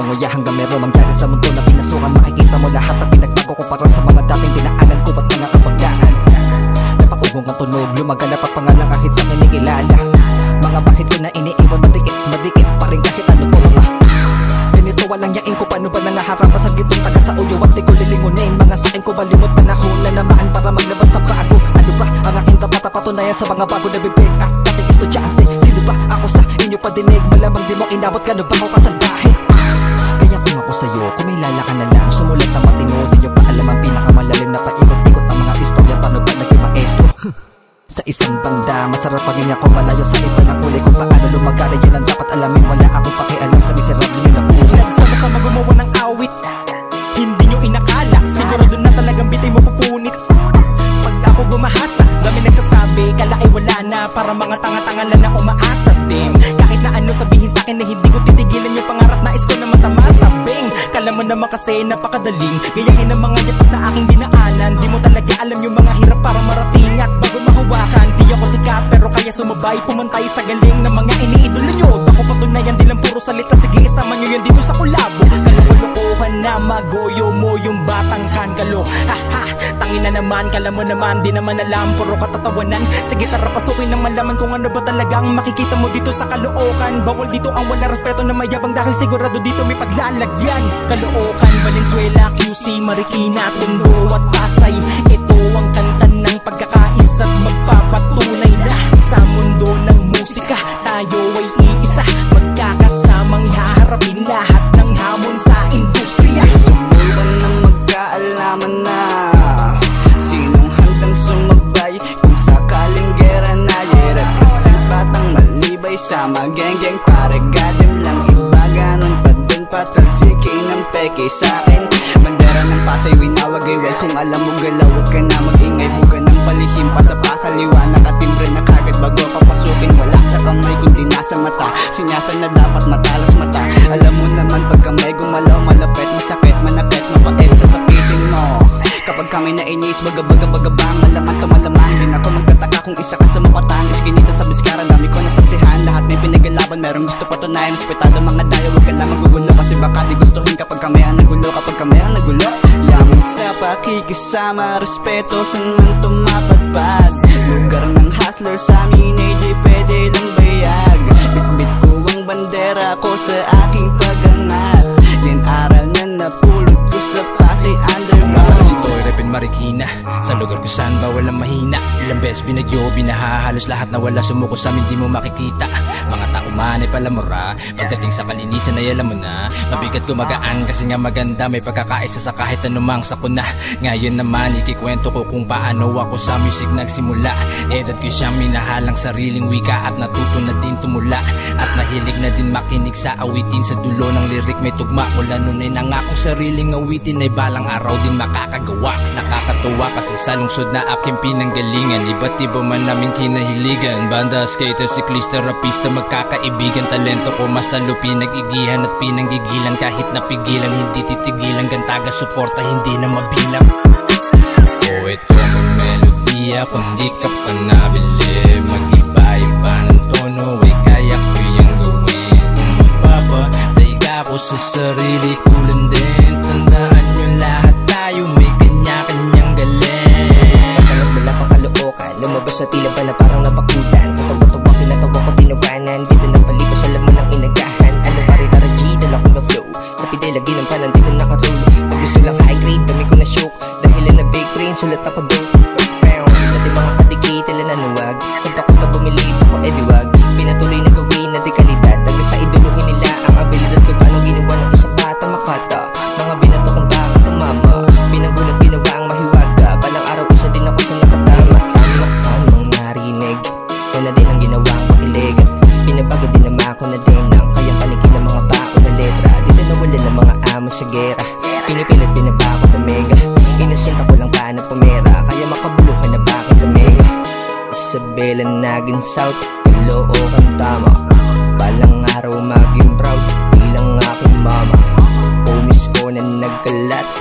Patuloy nang umunguya hanggang meron mangyari sa mundo na pinasukan. Makikita mo lahat na pinagbago ko para sa mga dating dinaanan ko Ba't mga kabagdaan Napaugong ang tunog, lumaganap at pangalan kahit sa kinikilala Mga bakit ko na iniiwan madikit, madikit pa rin kahit ano po mga Ganito walang yain ko paano ba nangaharap sa gitong taga sa ulo? At di ko lilingunin Mga sakin ko balimot na namaan para maglabas na bago. Ano ba? Ang aking tapat na patunayan sa mga bago na bibig. At dating estudyante, sino ba? Ako sa inyo padinig Malamang di mo inabot ka ba ako kasalbahe masarap paging ako malayo sa iba ng kulay. Kung paano lumagari, yan ang dapat alamin. Wala akong pakialam sa miserable nyo na buhay Nagsama-sama gumawa ng awit. Hindi nyo inakala. Siguro doon na talagang bitay mo pupunit Pag ako gumahasa Dami nagsasabi Kala ay wala na. Para mga tanga-tanga lang na umaasa. Din Kahit na ano sabihin sa akin Na hindi ko titigilan yung pangarap Nais ko na matamasa. Bing. Kala mo naman kasi napakadaling. Gayahin ang mga yapak na aking dinaanan. Di mo talaga alam yung mga hirap para marating At bago mahawakan Di ako sikat pero kaya sumabay Pumantay sa galing ng mga iniidolo nyo Ako patunayan di lang puro salita Sige isama nyo yan dito sa kulabo Kalukulukuhan na magoyo mo yung batang kankalo Ha ha, tangin na naman Kala mo naman, di naman alam Puro katatawanan. Sige tara pasukin ng malaman Kung ano ba talagang makikita mo dito sa kalookan. Bawal dito ang wala respeto na mayabang Dahil sigurado dito may paglalagyan. Kalookan, Valenzuela, QC, Marikina, Tondo at malibay sa magengeng Pare gadim lang. Iba Ganon pa din patalsiki ng peke sa akin. Bandera ng Pasay winawag ay well Kung alam mo galaw ka na magingay. Buga ng palihim pa sa pakaliwa Nakatimbre na kagad. Bago papasukin Wala sa kamay kundi nasa mata. Sinyasan na dapat matalas mata. Alam mo naman pagka may gumalaw Malapit, masakit, manakit, mapait Sasakitin mo. Kapag kami nainis, baga baga baga bang Malaman to malaman, din ako magtataka Kung isa pakikisama, respeto Saan man tumapadpad Lugar ng hustler sa amin ay di pwede lang bayag. Bitbit ko ang bandera ko sa aking pagangat Yan aral na napulot ko sa Pasay Underground Si Boy Repin Marikina. Sa lugar ko saan ba walang mahina? Ilang beses binagyo, binahahalos lahat na wala Sumuko sa amin di mo makikita. Mga tao man ay palamura. Pagdating sa kalinisan ay alam mo na Mabigat gumagaan kasi nga maganda May pagkakaisa sa kahit anumang sakuna. Ngayon naman ikikwento ko kung paano ako sa music nagsimula. Edad ko siyang minahalang sariling wika At natuto na din tumula. At nahilig na din makinig sa awitin Sa dulo ng lirik. May tugma Mula nun ay nangakong sariling awitin Ay balang araw din makakagawa. Nakakatuwa kasi sa lungsod na aking pinanggalingan Iba't iba man naming kinahiligan. Banda, skater, siklista, rapista Magkakaibigan, talento ko mas lalo pinag-igihan At pinanggigilan. Kahit napigilan Hindi titigilan, gantaga, suporta Hindi na mabilang. Oh, ito ang melodiya Kung di ka pa nabili. Mag-iba-iba ng tono Ay kaya ko yung gawin. Kung magpapatay ka ako sa sarili ko lang din Tandaan nyo lahat tayo May kanya-kanyang galing. Pagkalag mula pang kalookan. Lumabas na tila ba na parang nabakutan Katawa-tawa kinatawa ko tinawanan lagi ng panan dito nakaroll Pag gusto lang high grade dami ko na shook Dahilan na big brain sulat ako Naging south. Caloocan tama. Balang araw maging proud. Bilang aking mama. Homies ko na nagkalat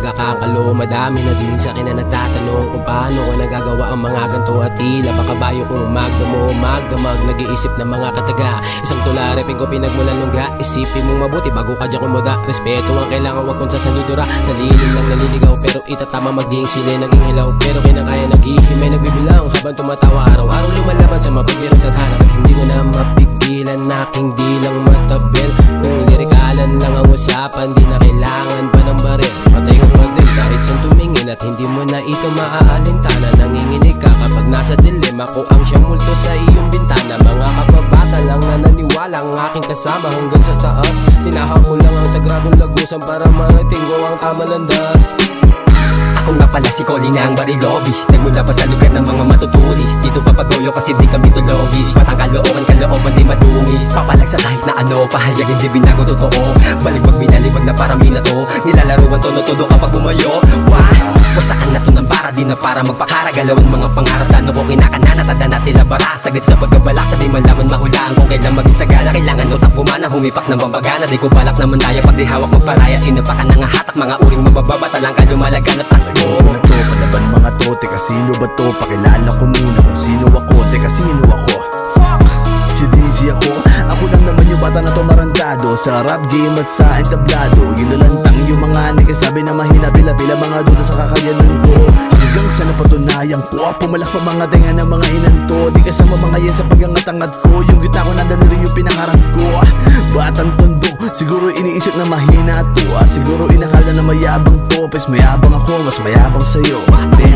kakalo Madami na din sa akin na nagtatanong tanong kung paano ko nagagawa ang mga ganto at tila Pakabayo kong magdamo, magdamag Nag-iisip ng mga kataga. Isang tularipin ko pinagmulan lungga Isipin mong mabuti bago ka dyan kumuda. Respeto ang kailangan wag kong sasaludura. Naliling lang naliligaw pero itatama maging sila naging hilaw. Pero kinakaya naghihimay nagbibilang Habang tumatawa. Araw-araw lumalaban sa mapagmirong tadhana At hindi ko na mapigilan aking dilang matabel. Kung lirikalan lang ang usapan Di maaalintana. Nanginginig ka kapag nasa dilim Ako ang siyang multo sa iyong bintana. Mga kapabata lang na naniwala Ang aking kasama hanggang sa taas. Tinahak ko lang ang sagradong lagusan Para marating ko ang tama landas Ako nga pala si Colin ang barilobis. Nagmula pa sa lugar ng mga matutulis. Dito papagulo kasi di kami tulogis. Patang kalooban, di madungis. Papalag sa kahit na ano Pahayag hindi binago totoo. Baligbag binalibag na parami na to Nilalaruan to no todo kapag bumayo. Wah! Wasakan na to ng para di na para magpakara. Galawan mga pangarap Plano ko kinakanan at na tila bara. Sagad sa pagkabalasa di man laman mahulaan. Kung kailan maging sagana Kailangan no takbumana Humipak ng bambagana Di ko balak naman daya Pag di hawak magparaya Sino pa ka nang hatak Mga uring mabababa Talang ka lumalagan at takbo. Mga to, palaban mga to. Teka sino ba to? Pakilala ko muna kung sino ako. Teka sino ako? Si Daisy ako. Ako lang naman yung bata na to Sa rap game at sa entablado. Yun na lantang yung mga nagkasabi na mahina Pila-pila mga duda sa kakayanan ko Hanggang sa napatunayan ko Pumalak pa mga tenga ng mga inanto Di kasama mga yan sa pagangatangat ko. Yung gita ko nandun rin yung pinangarap ko. Batang tondo Siguro iniisip na mahina to. Ah, Siguro inakala na mayabang to. Pes mayabang ako Mas mayabang sa'yo. Damn.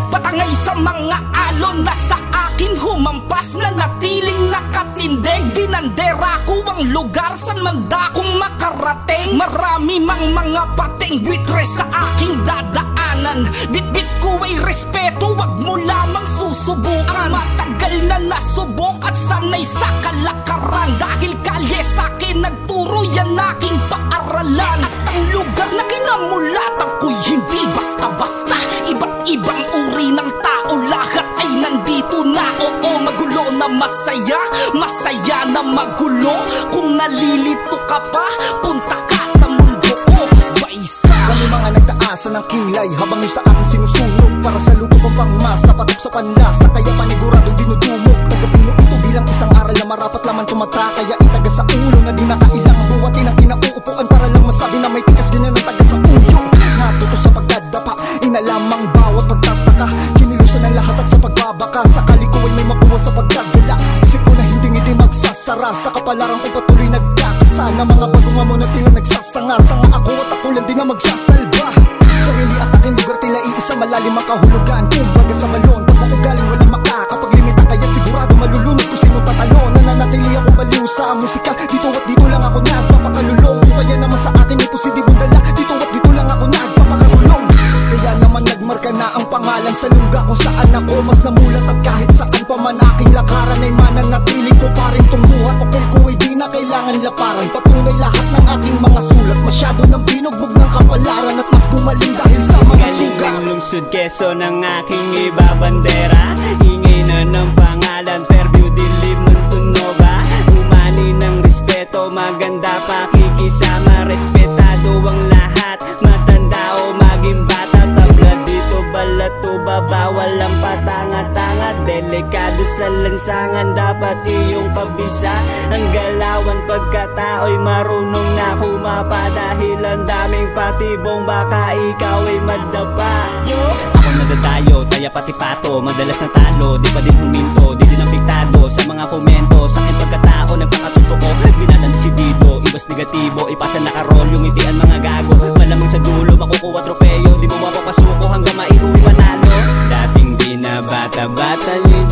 Nagpatangay sa mga alon na sa akin humampas na natiling nakatindig. Binandera ko ang lugar saan man dakong makarating. Marami mang mga pating buitre sa aking dadaanan. Bitbit ko ay respeto, wag mo lamang susubukan. Ang matagal na nasubok at sanay sa kalakaran. Dahil kalye sa akin nagturo yan aking paaralan. At ang lugar na kinamulatan masaya Masaya na magulo. Kung nalilito ka pa Punta ka sa mundo ko. Baisa Kami mga nagtaasa ng kilay Habang yung sa akin sinusunog. Para sa luto kong pangmasa Patok sa panlasa. Kaya paniguradong dinudumog. Tagapin mo ito bilang isang aral na marapat laman tumata. Kaya itaga sa ulo na di na kailangan buwatin ang kinauupuan Para lang masabi na may tikas ganyan ang taga sa ulo. Natuto sa pagdadapa Inalamang bawat pagtataka. Kinilusan ang lahat at sa pagbabaka. Sakali ko ay may makuha sa pagkagala kapalaran ko patuloy nagkakasana Mga bagong amo na tila nagsasanga. Sanga ako at ako lang din na magsasalba. Sarili at aking lugar tila iisa malalim ang kahulugan. Kumbaga sa malon, pag galing walang makakapaglimita Kaya sigurado malulunod kung sino tatalo Nananatili ako baliw sa musika sa mga Galing sugat ng lungsod keso ng aking ibabandera Ingay na ng pangalan Fairview dilim ng tunoba Umani ng respeto Maganda pakikisama Babawal ang patanga-tanga Delikado sa lansangan. Dapat iyong kabisa Ang galawan pagkatao'y marunong na humapa. Dahil ang daming patibong Baka ikaw ay madapa Ako nadadayo, taya pati pato. Madalas na talo, di pa din huminto. Di din apektado sa mga komento. Sa aking pagkatao, nagpakatotoo Binalan si Dito, ibas negatibo. Ipasa nakarol, yung itian mga gago. Malamang sa dulo, makukuha tropeyo Di mo mapapasuko hanggang maiuwi panalo Dating di